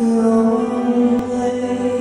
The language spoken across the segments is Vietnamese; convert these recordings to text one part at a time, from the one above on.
lonely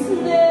Christmas.